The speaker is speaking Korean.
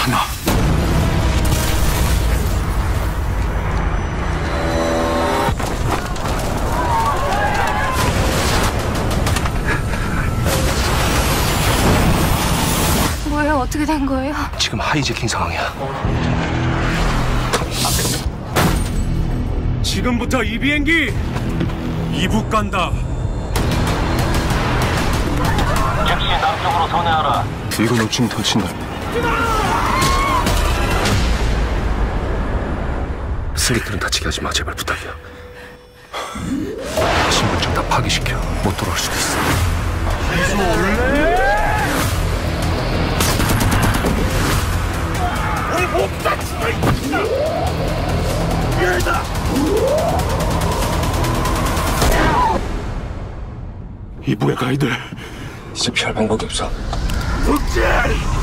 하나. 뭐야, 어떻게 된 거예요? 지금 하이제킹 상황이야. 지금부터 이 비행기 이북 간다. 즉시 남쪽으로 전해하라. 이거 놓치면 터친다. 쓰리들은 다치게 하지 마, 제발 부탁이야. 신분증 다 파기시켜. 못 돌아올 수도 있어. 이북에 가야 돼. 이제 피할 방법이 없어. 북진!